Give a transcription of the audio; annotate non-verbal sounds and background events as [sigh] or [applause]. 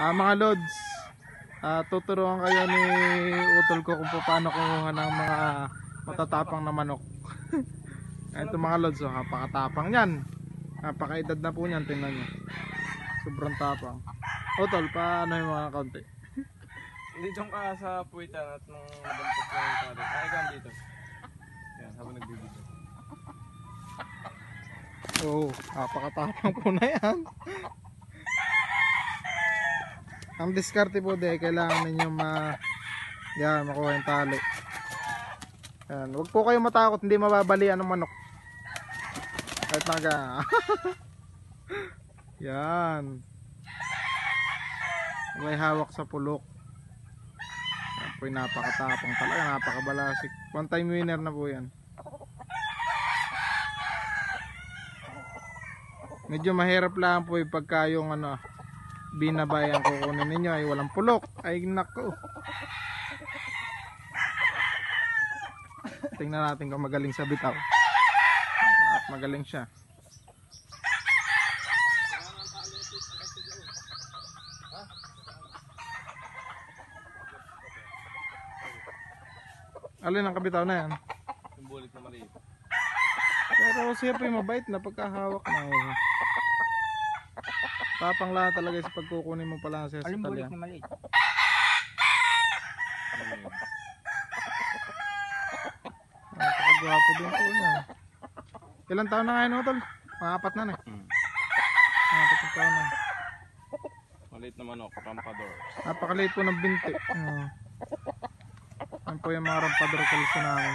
Ah, mga lods, ah, tuturuan kayo ni utol ko kung paano kumuha ng mga matatapang na manok. [laughs] Ito mga lods, oh, napakatapang yan. Napakaedad na po niyan, tingnan nyo. Sobrang tapang. Utol, paano yung mga kaunti? Hindi dyan ka sa puwitan at nung nabantot ko yung tali. Ah, ikaw dito. Yan, habang nagbibideo. Oo, oh, napakatapang po na yan. Ang diskarte po de, kailangan ninyo ma yan, makuha yung tali. Yan, huwag po kayo matakot, hindi mababalian ng manok. Kahit naga. [laughs] yan. May hawak sa pulok. Yan po napakatapang talaga, napakabalasik. One time winner na po yan. Medyo mahirap lang po yung pagka yung ano, binabayan kukunin ninyo ay walang pulok. Ay nako. Tingnan natin kung magaling sa bitaw. At magaling siya. Alin ang kabitaw na yan? Bulik na maliit. Pero yung mabait na pagkahawak na eh. Tapang lahat talaga sa pagkukunin mo pala sa Alin bulik na maliit? Yun? Napakagwapo din po niya. Ilan taon na ngayon utol? Mga apat na na. Hmm. Mga apat na taon na. Maliit na manok, pampador. Napakaliit po ng binti. Uh, yan po yung mga rampador kalisa namin.